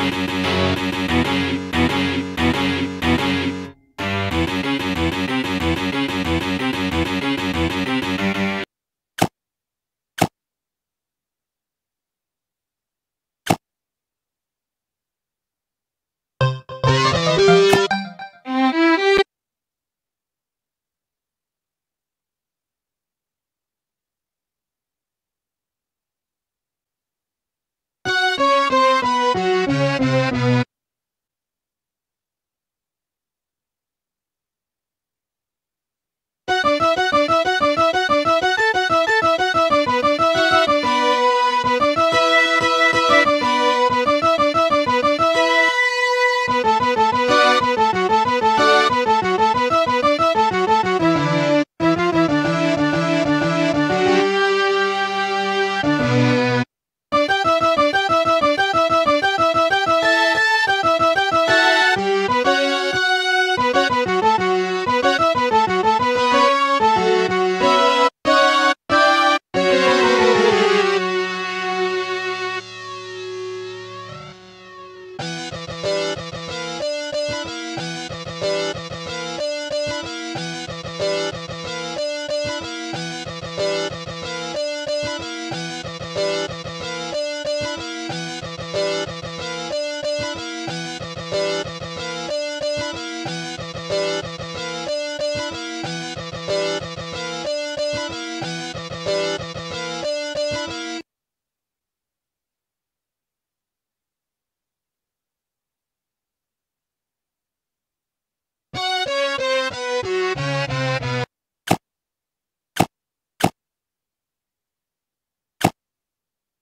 Música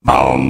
마음.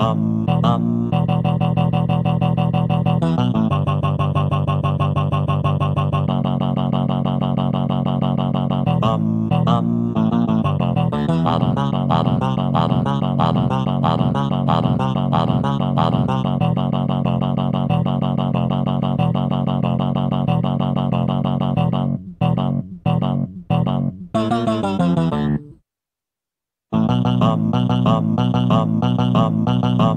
Um, um, um. um, um, um, um.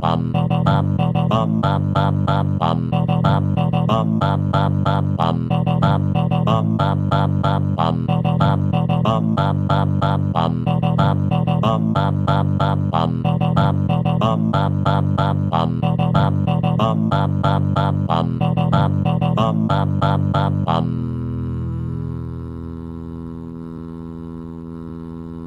um